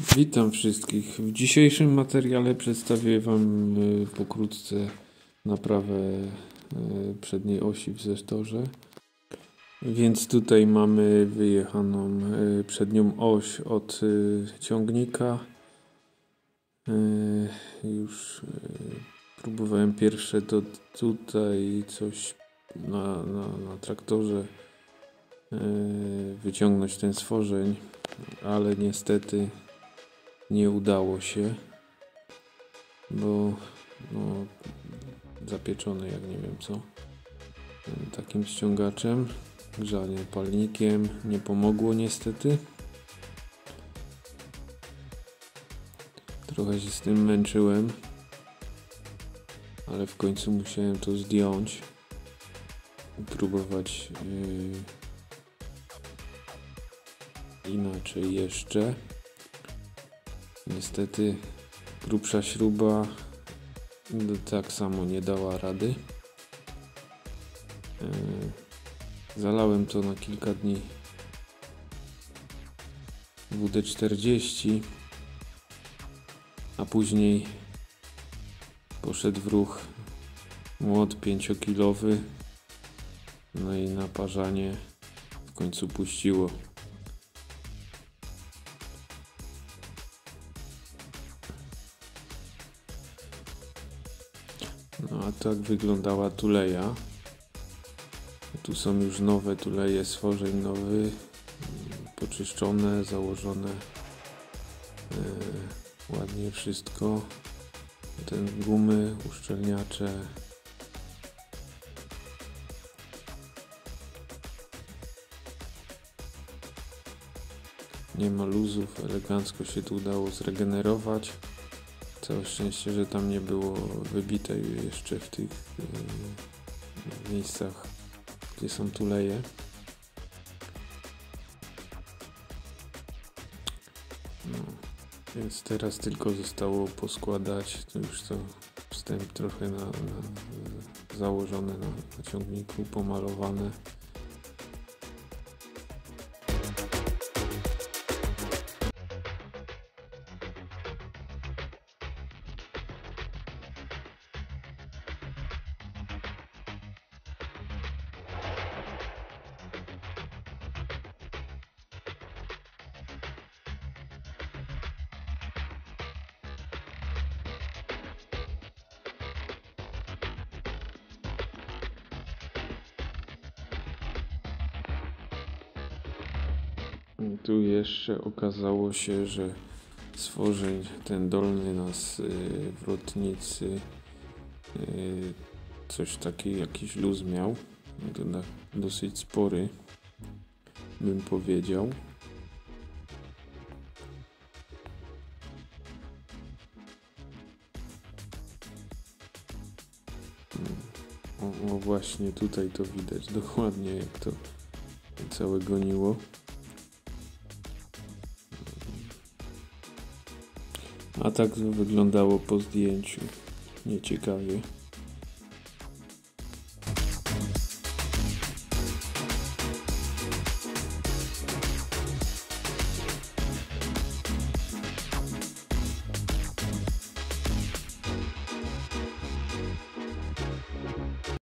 Witam wszystkich. W dzisiejszym materiale przedstawię Wam y, pokrótce naprawę y, przedniej osi w zestorze. Więc tutaj mamy wyjechaną y, przednią oś od ciągnika. Już próbowałem pierwsze to tutaj coś na, na, na traktorze wyciągnąć ten stworzeń, ale niestety nie udało się, bo no, zapieczony jak nie wiem co takim ściągaczem, grzanie palnikiem nie pomogło niestety. Trochę się z tym męczyłem, ale w końcu musiałem to zdjąć i próbować yy, inaczej jeszcze. Niestety grubsza śruba tak samo nie dała rady. E, zalałem to na kilka dni WD-40, a później poszedł w ruch młot 5-kilowy, no i naparzanie w końcu puściło. No a tak wyglądała tuleja. Tu są już nowe tuleje, stworzeń nowy, poczyszczone, założone. E, ładnie wszystko. Ten gumy, uszczelniacze. Nie ma luzów, elegancko się tu udało zregenerować. Całe szczęście, że tam nie było wybite jeszcze w tych yy, miejscach, gdzie są tuleje. No, więc teraz tylko zostało poskładać, to już to wstęp trochę na, na, założone na, na ciągniku, pomalowane. Tu jeszcze okazało się, że stworzeń ten dolny nas y, wrotnicy y, coś taki jakiś luz miał. Dosyć spory bym powiedział. O, o, właśnie tutaj to widać dokładnie jak to całe goniło. A tak wyglądało po zdjęciu. Nieciekawie.